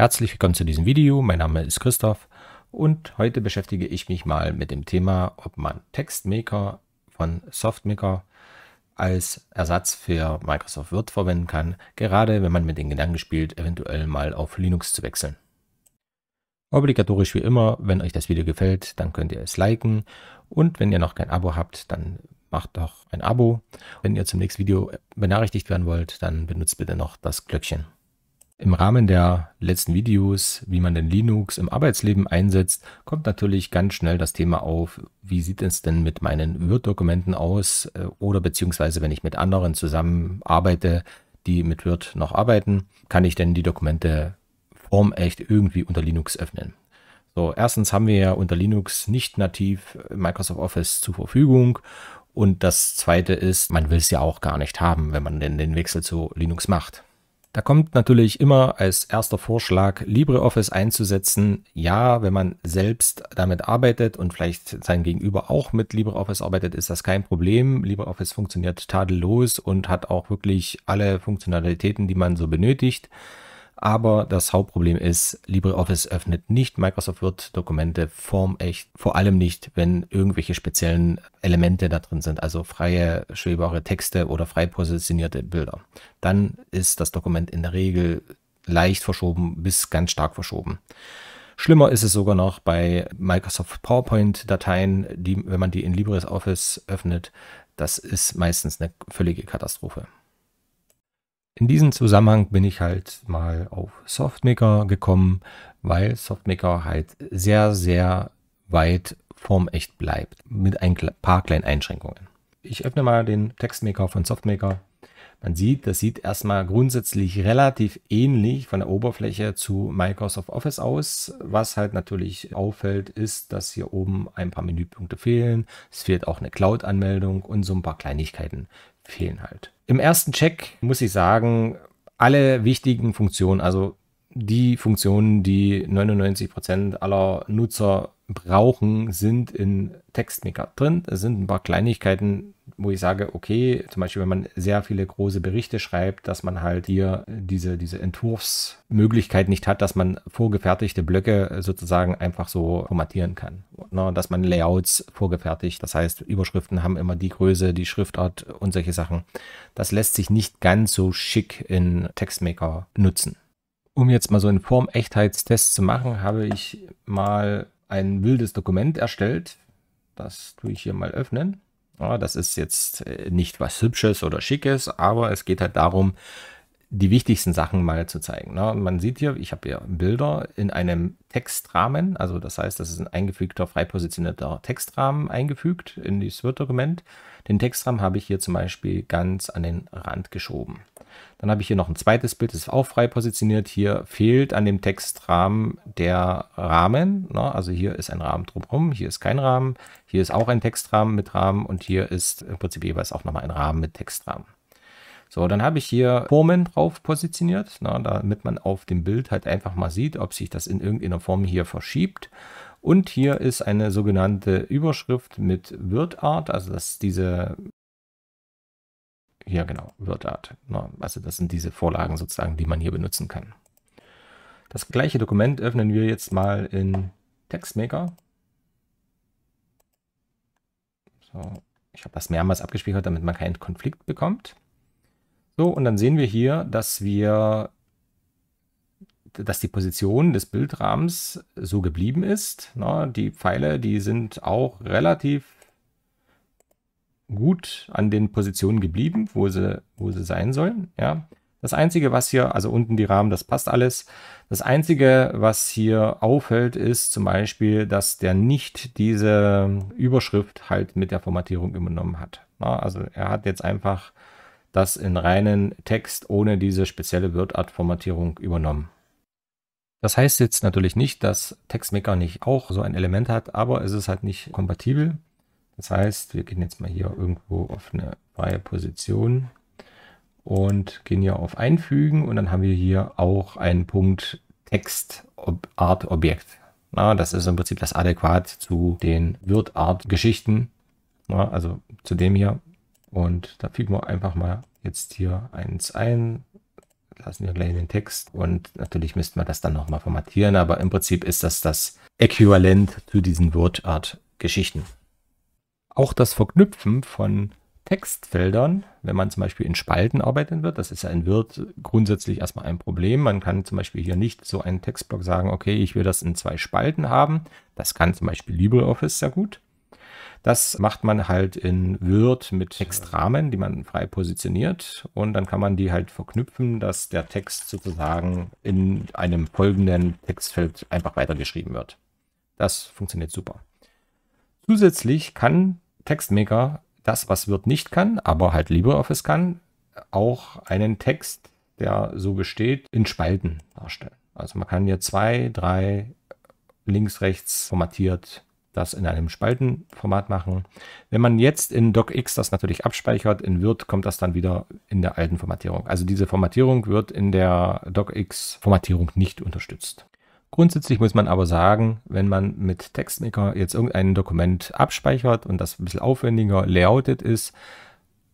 Herzlich willkommen zu diesem Video. Mein Name ist Christoph und heute beschäftige ich mich mal mit dem Thema, ob man Textmaker von SoftMaker als Ersatz für Microsoft Word verwenden kann, gerade wenn man mit den Gedanken spielt, eventuell mal auf Linux zu wechseln. Obligatorisch wie immer, wenn euch das Video gefällt, dann könnt ihr es liken und wenn ihr noch kein Abo habt, dann macht doch ein Abo. Wenn ihr zum nächsten Video benachrichtigt werden wollt, dann benutzt bitte noch das Glöckchen. Im Rahmen der letzten Videos, wie man denn Linux im Arbeitsleben einsetzt, kommt natürlich ganz schnell das Thema auf, wie sieht es denn mit meinen Word-Dokumenten aus äh, oder beziehungsweise wenn ich mit anderen zusammenarbeite, die mit Word noch arbeiten, kann ich denn die Dokumente formecht irgendwie unter Linux öffnen. So, erstens haben wir ja unter Linux nicht nativ Microsoft Office zur Verfügung und das zweite ist, man will es ja auch gar nicht haben, wenn man denn den Wechsel zu Linux macht. Da kommt natürlich immer als erster Vorschlag, LibreOffice einzusetzen. Ja, wenn man selbst damit arbeitet und vielleicht sein Gegenüber auch mit LibreOffice arbeitet, ist das kein Problem. LibreOffice funktioniert tadellos und hat auch wirklich alle Funktionalitäten, die man so benötigt. Aber das Hauptproblem ist, LibreOffice öffnet nicht Microsoft Word-Dokumente formecht, vor allem nicht, wenn irgendwelche speziellen Elemente da drin sind, also freie, schwebbare Texte oder frei positionierte Bilder. Dann ist das Dokument in der Regel leicht verschoben bis ganz stark verschoben. Schlimmer ist es sogar noch bei Microsoft PowerPoint-Dateien, wenn man die in LibreOffice öffnet, das ist meistens eine völlige Katastrophe. In diesem Zusammenhang bin ich halt mal auf Softmaker gekommen, weil Softmaker halt sehr, sehr weit formecht bleibt, mit ein paar kleinen Einschränkungen. Ich öffne mal den Textmaker von Softmaker. Man sieht, das sieht erstmal grundsätzlich relativ ähnlich von der Oberfläche zu Microsoft Office aus. Was halt natürlich auffällt, ist, dass hier oben ein paar Menüpunkte fehlen. Es fehlt auch eine Cloud-Anmeldung und so ein paar Kleinigkeiten fehlen halt. Im ersten Check muss ich sagen, alle wichtigen Funktionen, also die Funktionen, die 99% aller Nutzer brauchen, sind in TextMaker drin. Es sind ein paar Kleinigkeiten, wo ich sage, okay, zum Beispiel, wenn man sehr viele große Berichte schreibt, dass man halt hier diese, diese Entwurfsmöglichkeit nicht hat, dass man vorgefertigte Blöcke sozusagen einfach so formatieren kann. Ne, dass man Layouts vorgefertigt, das heißt, Überschriften haben immer die Größe, die Schriftart und solche Sachen. Das lässt sich nicht ganz so schick in TextMaker nutzen. Um jetzt mal so einen Formechtheitstest zu machen, habe ich mal ein wildes Dokument erstellt. Das tue ich hier mal öffnen. Ja, das ist jetzt äh, nicht was Hübsches oder Schickes, aber es geht halt darum, die wichtigsten Sachen mal zu zeigen. Ne? Man sieht hier, ich habe hier Bilder in einem Textrahmen, also das heißt, das ist ein eingefügter, frei positionierter Textrahmen eingefügt in dieses Word-Dokument. Den Textrahmen habe ich hier zum Beispiel ganz an den Rand geschoben. Dann habe ich hier noch ein zweites Bild, das ist auch frei positioniert. Hier fehlt an dem Textrahmen der Rahmen. Ne? Also hier ist ein Rahmen drumherum, hier ist kein Rahmen. Hier ist auch ein Textrahmen mit Rahmen und hier ist im Prinzip jeweils auch nochmal ein Rahmen mit Textrahmen. So, dann habe ich hier Formen drauf positioniert, na, damit man auf dem Bild halt einfach mal sieht, ob sich das in irgendeiner Form hier verschiebt. Und hier ist eine sogenannte Überschrift mit WordArt, also das ist diese, hier genau, WordArt. Na, also das sind diese Vorlagen sozusagen, die man hier benutzen kann. Das gleiche Dokument öffnen wir jetzt mal in TextMaker. So, ich habe das mehrmals abgespeichert, damit man keinen Konflikt bekommt. So, und dann sehen wir hier, dass wir, dass die Position des Bildrahmens so geblieben ist. Na, die Pfeile, die sind auch relativ gut an den Positionen geblieben, wo sie, wo sie sein sollen. Ja. Das Einzige, was hier, also unten die Rahmen, das passt alles. Das Einzige, was hier auffällt, ist zum Beispiel, dass der nicht diese Überschrift halt mit der Formatierung übernommen hat. Na, also er hat jetzt einfach das in reinen Text ohne diese spezielle WordArt-Formatierung übernommen. Das heißt jetzt natürlich nicht, dass TextMaker nicht auch so ein Element hat, aber es ist halt nicht kompatibel. Das heißt, wir gehen jetzt mal hier irgendwo auf eine freie Position und gehen hier auf Einfügen und dann haben wir hier auch einen Punkt Textart Objekt. Na, das ist im Prinzip das adäquat zu den WordArt-Geschichten, also zu dem hier und da fügen wir einfach mal jetzt hier eins ein, lassen wir gleich den Text und natürlich müsste man das dann nochmal formatieren, aber im Prinzip ist das das Äquivalent zu diesen WordArt-Geschichten. Auch das Verknüpfen von Textfeldern, wenn man zum Beispiel in Spalten arbeiten wird, das ist ja in Word grundsätzlich erstmal ein Problem. Man kann zum Beispiel hier nicht so einen Textblock sagen, okay, ich will das in zwei Spalten haben. Das kann zum Beispiel LibreOffice sehr gut. Das macht man halt in Word mit Textrahmen, die man frei positioniert und dann kann man die halt verknüpfen, dass der Text sozusagen in einem folgenden Textfeld einfach weitergeschrieben wird. Das funktioniert super. Zusätzlich kann Textmaker das, was Word nicht kann, aber halt LibreOffice kann, auch einen Text, der so besteht, in Spalten darstellen. Also man kann hier zwei, drei links, rechts formatiert das in einem Spaltenformat machen. Wenn man jetzt in DocX das natürlich abspeichert, in Word kommt das dann wieder in der alten Formatierung. Also diese Formatierung wird in der DocX-Formatierung nicht unterstützt. Grundsätzlich muss man aber sagen, wenn man mit Textmaker jetzt irgendein Dokument abspeichert und das ein bisschen aufwendiger layoutet ist,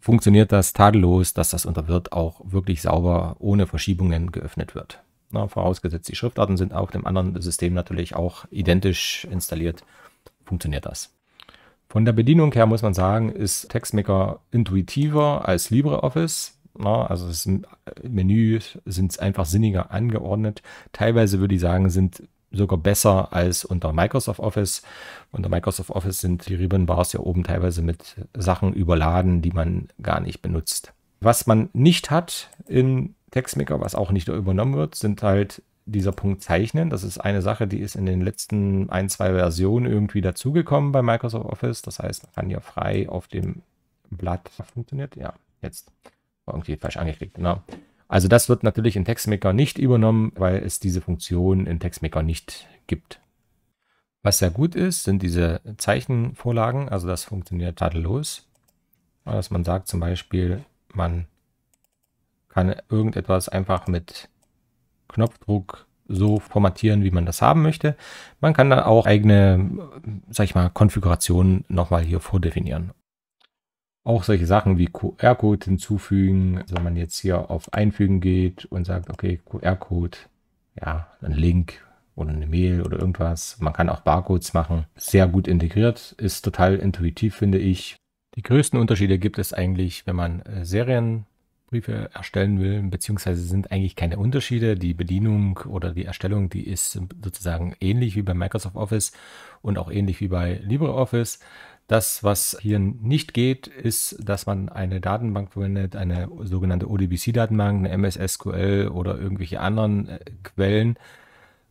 funktioniert das tadellos, dass das unter Word auch wirklich sauber ohne Verschiebungen geöffnet wird. Na, vorausgesetzt, die Schriftarten sind auf dem anderen System natürlich auch identisch installiert funktioniert das. Von der Bedienung her muss man sagen, ist Textmaker intuitiver als LibreOffice. Ja, also das Menü sind einfach sinniger angeordnet. Teilweise würde ich sagen, sind sogar besser als unter Microsoft Office. Unter Microsoft Office sind die Ribbon-Bars ja oben teilweise mit Sachen überladen, die man gar nicht benutzt. Was man nicht hat in Textmaker, was auch nicht übernommen wird, sind halt dieser Punkt Zeichnen. Das ist eine Sache, die ist in den letzten ein, zwei Versionen irgendwie dazugekommen bei Microsoft Office. Das heißt, man kann hier frei auf dem Blatt funktioniert. Ja, jetzt war irgendwie falsch angeklickt. Genau. Also das wird natürlich in TextMaker nicht übernommen, weil es diese Funktion in TextMaker nicht gibt. Was sehr gut ist, sind diese Zeichenvorlagen. Also das funktioniert tadellos. Dass man sagt zum Beispiel, man kann irgendetwas einfach mit Knopfdruck so formatieren, wie man das haben möchte. Man kann da auch eigene, sag ich mal, Konfigurationen nochmal hier vordefinieren. Auch solche Sachen wie QR-Code hinzufügen, also wenn man jetzt hier auf Einfügen geht und sagt, okay, QR-Code, ja, ein Link oder eine Mail oder irgendwas. Man kann auch Barcodes machen. Sehr gut integriert, ist total intuitiv, finde ich. Die größten Unterschiede gibt es eigentlich, wenn man äh, Serien Briefe erstellen will, beziehungsweise sind eigentlich keine Unterschiede. Die Bedienung oder die Erstellung, die ist sozusagen ähnlich wie bei Microsoft Office und auch ähnlich wie bei LibreOffice. Das, was hier nicht geht, ist, dass man eine Datenbank verwendet, eine sogenannte ODBC-Datenbank, eine MS-SQL oder irgendwelche anderen äh, Quellen,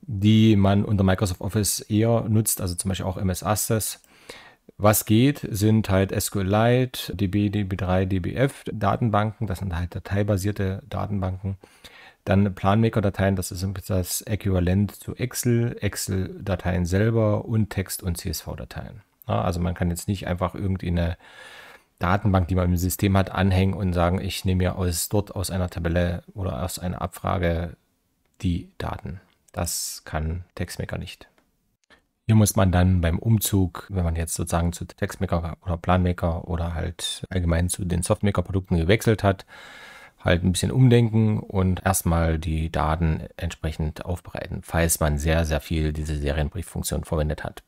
die man unter Microsoft Office eher nutzt, also zum Beispiel auch MS Access was geht, sind halt SQLite, DB, DB3, DBF Datenbanken. Das sind halt dateibasierte Datenbanken. Dann Planmaker-Dateien, das ist das Äquivalent zu Excel, Excel-Dateien selber und Text- und CSV-Dateien. Ja, also man kann jetzt nicht einfach irgendeine Datenbank, die man im System hat, anhängen und sagen, ich nehme mir aus dort aus einer Tabelle oder aus einer Abfrage die Daten. Das kann Textmaker nicht. Hier muss man dann beim Umzug, wenn man jetzt sozusagen zu Textmaker oder Planmaker oder halt allgemein zu den Softmaker-Produkten gewechselt hat, halt ein bisschen umdenken und erstmal die Daten entsprechend aufbereiten, falls man sehr, sehr viel diese Serienbrieffunktion verwendet hat.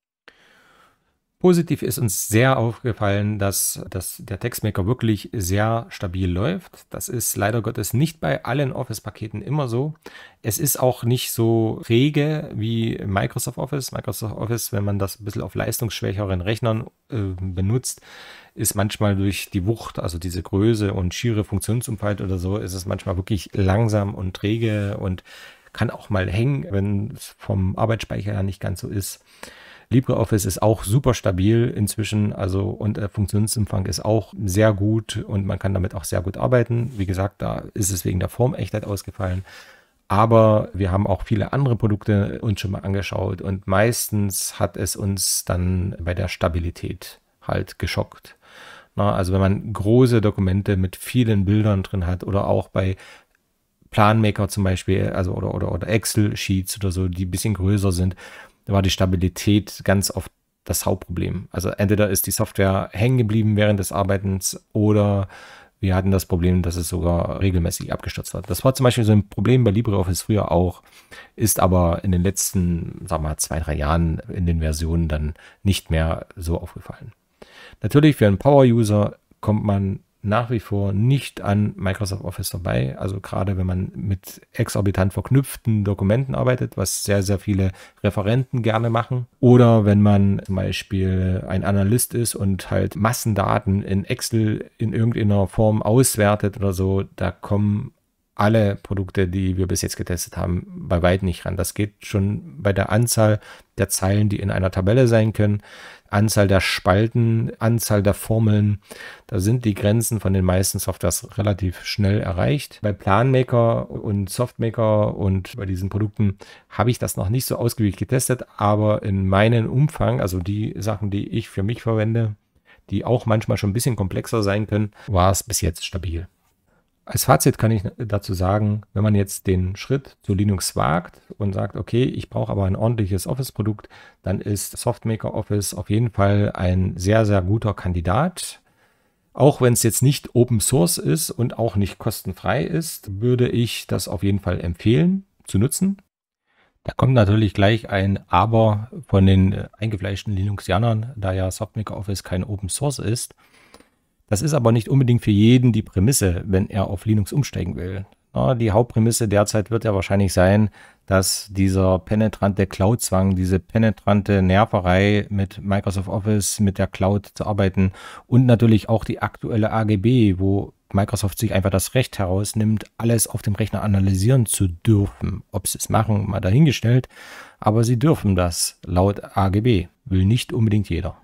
Positiv ist uns sehr aufgefallen, dass, dass der Textmaker wirklich sehr stabil läuft. Das ist leider Gottes nicht bei allen Office-Paketen immer so. Es ist auch nicht so rege wie Microsoft Office. Microsoft Office, wenn man das ein bisschen auf leistungsschwächeren Rechnern äh, benutzt, ist manchmal durch die Wucht, also diese Größe und schiere Funktionsumfeld oder so, ist es manchmal wirklich langsam und träge und kann auch mal hängen, wenn es vom Arbeitsspeicher her nicht ganz so ist. LibreOffice ist auch super stabil inzwischen, also und der Funktionsumfang ist auch sehr gut und man kann damit auch sehr gut arbeiten. Wie gesagt, da ist es wegen der Formechtheit ausgefallen. Aber wir haben auch viele andere Produkte uns schon mal angeschaut und meistens hat es uns dann bei der Stabilität halt geschockt. Na, also wenn man große Dokumente mit vielen Bildern drin hat oder auch bei Planmaker zum Beispiel, also oder, oder, oder Excel-Sheets oder so, die ein bisschen größer sind, da war die Stabilität ganz oft das Hauptproblem. Also entweder ist die Software hängen geblieben während des Arbeitens oder wir hatten das Problem, dass es sogar regelmäßig abgestürzt hat. Das war zum Beispiel so ein Problem bei LibreOffice früher auch, ist aber in den letzten, wir mal, zwei, drei Jahren in den Versionen dann nicht mehr so aufgefallen. Natürlich für einen Power-User kommt man nach wie vor nicht an Microsoft Office vorbei. Also gerade wenn man mit exorbitant verknüpften Dokumenten arbeitet, was sehr, sehr viele Referenten gerne machen. Oder wenn man zum Beispiel ein Analyst ist und halt Massendaten in Excel in irgendeiner Form auswertet oder so, da kommen alle Produkte, die wir bis jetzt getestet haben, bei weitem nicht ran. Das geht schon bei der Anzahl der Zeilen, die in einer Tabelle sein können. Anzahl der Spalten, Anzahl der Formeln. Da sind die Grenzen von den meisten Softwares relativ schnell erreicht. Bei Planmaker und Softmaker und bei diesen Produkten habe ich das noch nicht so ausgiebig getestet, aber in meinem Umfang, also die Sachen, die ich für mich verwende, die auch manchmal schon ein bisschen komplexer sein können, war es bis jetzt stabil. Als Fazit kann ich dazu sagen, wenn man jetzt den Schritt zu Linux wagt und sagt, okay, ich brauche aber ein ordentliches Office-Produkt, dann ist Softmaker Office auf jeden Fall ein sehr, sehr guter Kandidat. Auch wenn es jetzt nicht Open Source ist und auch nicht kostenfrei ist, würde ich das auf jeden Fall empfehlen zu nutzen. Da kommt natürlich gleich ein Aber von den eingefleischten Linuxianern, da ja Softmaker Office kein Open Source ist. Das ist aber nicht unbedingt für jeden die Prämisse, wenn er auf Linux umsteigen will. Die Hauptprämisse derzeit wird ja wahrscheinlich sein, dass dieser penetrante Cloud-Zwang, diese penetrante Nerverei mit Microsoft Office, mit der Cloud zu arbeiten und natürlich auch die aktuelle AGB, wo Microsoft sich einfach das Recht herausnimmt, alles auf dem Rechner analysieren zu dürfen. Ob sie es machen, mal dahingestellt, aber sie dürfen das laut AGB. Will nicht unbedingt jeder.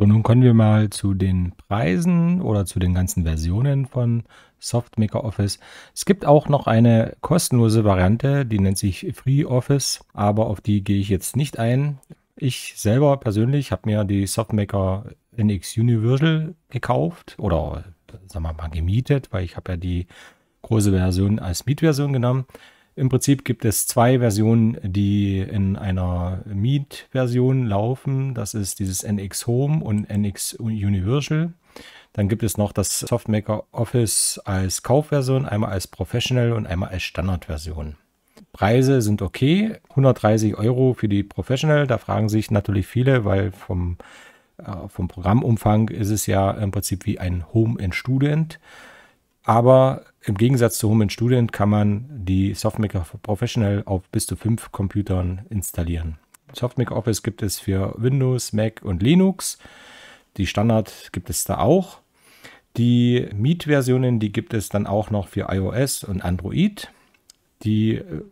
Und nun kommen wir mal zu den Preisen oder zu den ganzen Versionen von SoftMaker Office. Es gibt auch noch eine kostenlose Variante, die nennt sich FreeOffice, aber auf die gehe ich jetzt nicht ein. Ich selber persönlich habe mir die SoftMaker NX Universal gekauft oder sagen wir mal gemietet, weil ich habe ja die große Version als Mietversion genommen. Im Prinzip gibt es zwei Versionen, die in einer Meet-Version laufen. Das ist dieses NX Home und NX Universal. Dann gibt es noch das Softmaker Office als Kaufversion, einmal als Professional und einmal als Standardversion. Preise sind okay. 130 Euro für die Professional. Da fragen sich natürlich viele, weil vom, äh, vom Programmumfang ist es ja im Prinzip wie ein Home and Student. Aber im Gegensatz zu Home Student kann man die SoftMaker Professional auf bis zu fünf Computern installieren. SoftMaker Office gibt es für Windows, Mac und Linux. Die Standard gibt es da auch. Die Meet-Versionen, die gibt es dann auch noch für iOS und Android. Die, äh,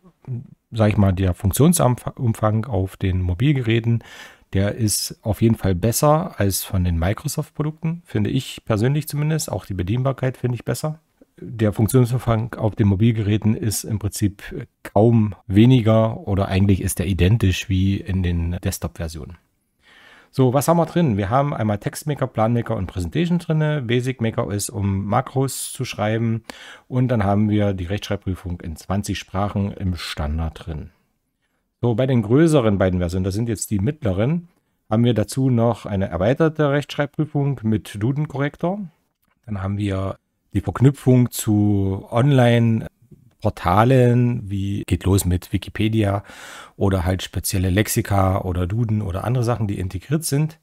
sage ich mal, der Funktionsumfang auf den Mobilgeräten, der ist auf jeden Fall besser als von den Microsoft-Produkten, finde ich persönlich zumindest. Auch die Bedienbarkeit finde ich besser der Funktionsumfang auf den Mobilgeräten ist im Prinzip kaum weniger oder eigentlich ist er identisch wie in den Desktop-Versionen. So, was haben wir drin? Wir haben einmal Textmaker, Planmaker und Presentation drin. Basic Maker ist, um Makros zu schreiben. Und dann haben wir die Rechtschreibprüfung in 20 Sprachen im Standard drin. So, bei den größeren beiden Versionen, das sind jetzt die mittleren, haben wir dazu noch eine erweiterte Rechtschreibprüfung mit Duden-Korrektor. Dann haben wir die Verknüpfung zu Online-Portalen, wie geht los mit Wikipedia oder halt spezielle Lexika oder Duden oder andere Sachen, die integriert sind.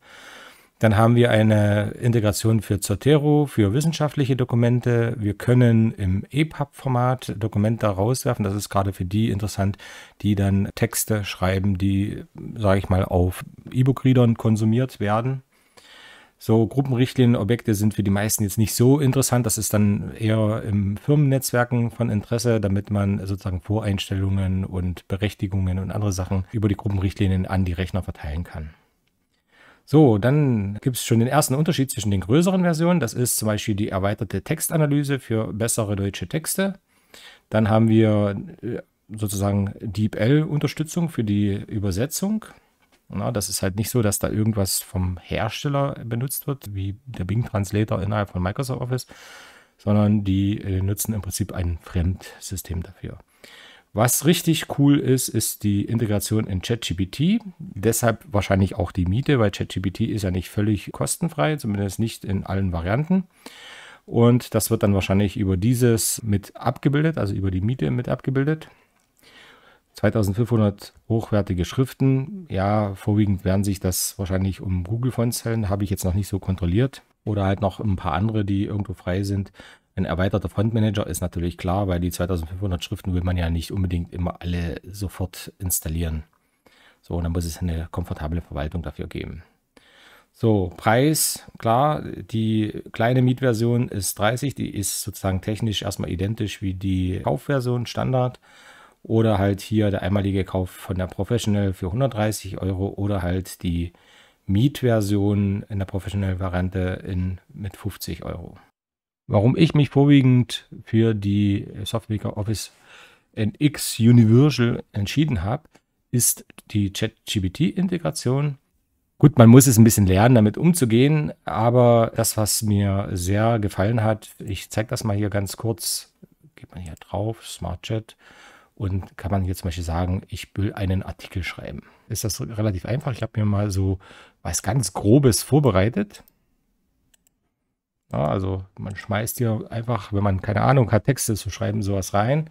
Dann haben wir eine Integration für Zotero, für wissenschaftliche Dokumente. Wir können im EPUB-Format Dokumente rauswerfen. Das ist gerade für die interessant, die dann Texte schreiben, die, sage ich mal, auf E-Book-Readern konsumiert werden. So Gruppenrichtlinienobjekte sind für die meisten jetzt nicht so interessant. Das ist dann eher im Firmennetzwerken von Interesse, damit man sozusagen Voreinstellungen und Berechtigungen und andere Sachen über die Gruppenrichtlinien an die Rechner verteilen kann. So, dann gibt es schon den ersten Unterschied zwischen den größeren Versionen. Das ist zum Beispiel die erweiterte Textanalyse für bessere deutsche Texte. Dann haben wir äh, sozusagen DeepL-Unterstützung für die Übersetzung. Na, das ist halt nicht so, dass da irgendwas vom Hersteller benutzt wird, wie der Bing Translator innerhalb von Microsoft Office, sondern die äh, nutzen im Prinzip ein Fremdsystem dafür. Was richtig cool ist, ist die Integration in ChatGPT. Deshalb wahrscheinlich auch die Miete, weil ChatGPT ist ja nicht völlig kostenfrei, zumindest nicht in allen Varianten. Und das wird dann wahrscheinlich über dieses mit abgebildet, also über die Miete mit abgebildet. 2500 hochwertige Schriften. Ja, vorwiegend werden sich das wahrscheinlich um Google Fonts handeln. Habe ich jetzt noch nicht so kontrolliert. Oder halt noch ein paar andere, die irgendwo frei sind. Ein erweiterter Frontmanager ist natürlich klar, weil die 2500 Schriften will man ja nicht unbedingt immer alle sofort installieren. So, und dann muss es eine komfortable Verwaltung dafür geben. So, Preis, klar, die kleine Mietversion ist 30, die ist sozusagen technisch erstmal identisch wie die Kaufversion Standard. Oder halt hier der einmalige Kauf von der Professional für 130 Euro oder halt die Mietversion in der Professional-Variante mit 50 Euro. Warum ich mich vorwiegend für die Software Office NX Universal entschieden habe, ist die ChatGPT-Integration. Gut, man muss es ein bisschen lernen, damit umzugehen, aber das, was mir sehr gefallen hat, ich zeige das mal hier ganz kurz, geht man hier drauf, Smart Chat, und kann man hier zum Beispiel sagen, ich will einen Artikel schreiben. Ist das relativ einfach. Ich habe mir mal so was ganz Grobes vorbereitet. Ja, also man schmeißt hier einfach, wenn man keine Ahnung hat, Texte zu schreiben, sowas rein.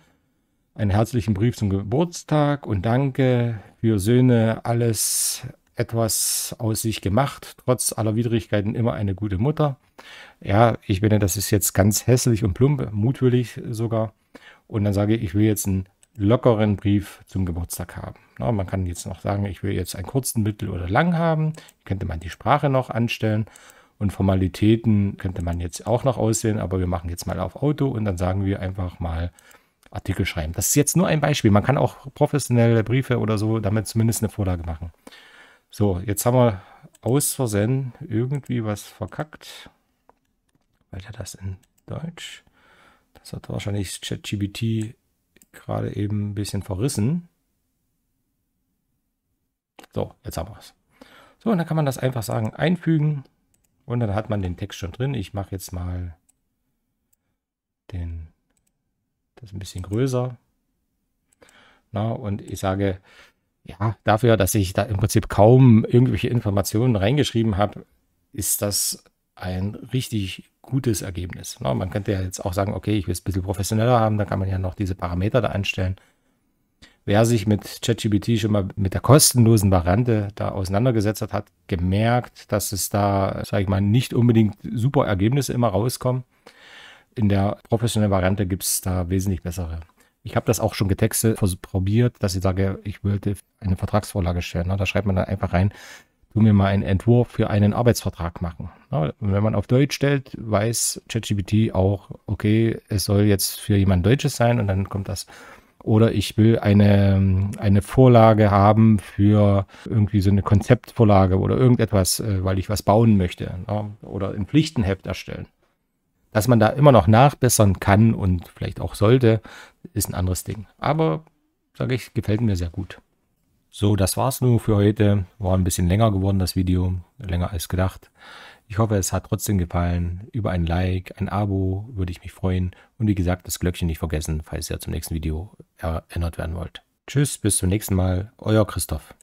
Einen herzlichen Brief zum Geburtstag und danke für Söhne, alles etwas aus sich gemacht, trotz aller Widrigkeiten immer eine gute Mutter. Ja, ich finde, das ist jetzt ganz hässlich und plump, mutwillig sogar. Und dann sage ich, ich will jetzt einen lockeren Brief zum Geburtstag haben. Na, man kann jetzt noch sagen, ich will jetzt einen kurzen, mittel oder lang haben. Könnte man die Sprache noch anstellen. Und Formalitäten könnte man jetzt auch noch auswählen, aber wir machen jetzt mal auf Auto und dann sagen wir einfach mal Artikel schreiben. Das ist jetzt nur ein Beispiel. Man kann auch professionelle Briefe oder so damit zumindest eine Vorlage machen. So, jetzt haben wir aus Versehen irgendwie was verkackt. Weil ja das in Deutsch. Das hat wahrscheinlich ChatGBT gerade eben ein bisschen verrissen. So, jetzt haben wir es. So, und dann kann man das einfach sagen, einfügen. Und dann hat man den Text schon drin. Ich mache jetzt mal den, das ein bisschen größer. Na, und ich sage, ja, dafür, dass ich da im Prinzip kaum irgendwelche Informationen reingeschrieben habe, ist das ein richtig gutes Ergebnis. Na, man könnte ja jetzt auch sagen, okay, ich will es ein bisschen professioneller haben, dann kann man ja noch diese Parameter da einstellen. Wer sich mit ChatGPT schon mal mit der kostenlosen Variante da auseinandergesetzt hat, hat gemerkt, dass es da, sage ich mal, nicht unbedingt super Ergebnisse immer rauskommen. In der professionellen Variante gibt es da wesentlich bessere. Ich habe das auch schon getextet, probiert, dass ich sage, ich wollte eine Vertragsvorlage stellen. Da schreibt man dann einfach rein, tu mir mal einen Entwurf für einen Arbeitsvertrag machen. wenn man auf Deutsch stellt, weiß ChatGPT auch, okay, es soll jetzt für jemand Deutsches sein und dann kommt das oder ich will eine, eine Vorlage haben für irgendwie so eine Konzeptvorlage oder irgendetwas, äh, weil ich was bauen möchte ja, oder ein Pflichtenheft erstellen. Dass man da immer noch nachbessern kann und vielleicht auch sollte, ist ein anderes Ding. Aber, sage ich, gefällt mir sehr gut. So, das war's nur für heute. War ein bisschen länger geworden, das Video. Länger als gedacht. Ich hoffe, es hat trotzdem gefallen. Über ein Like, ein Abo würde ich mich freuen. Und wie gesagt, das Glöckchen nicht vergessen, falls ihr zum nächsten Video erinnert werden wollt. Tschüss, bis zum nächsten Mal. Euer Christoph.